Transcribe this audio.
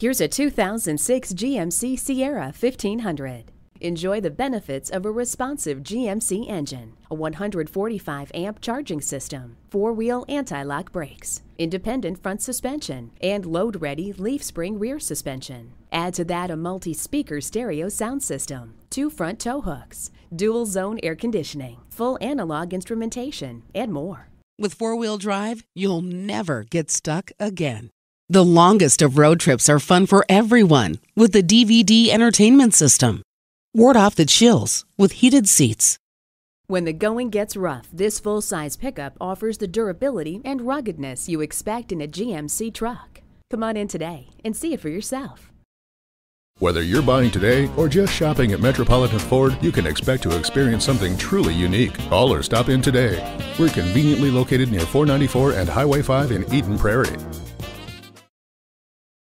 Here's a 2006 GMC Sierra 1500. Enjoy the benefits of a responsive GMC engine, a 145 amp charging system, four wheel anti lock brakes, independent front suspension, and load ready leaf spring rear suspension. Add to that a multi speaker stereo sound system, two front tow hooks, dual zone air conditioning, full analog instrumentation, and more. With four wheel drive, you'll never get stuck again. The longest of road trips are fun for everyone with the DVD entertainment system. Ward off the chills with heated seats. When the going gets rough, this full size pickup offers the durability and ruggedness you expect in a GMC truck. Come on in today and see it for yourself. Whether you're buying today or just shopping at Metropolitan Ford, you can expect to experience something truly unique. Call or stop in today. We're conveniently located near 494 and Highway 5 in Eden Prairie.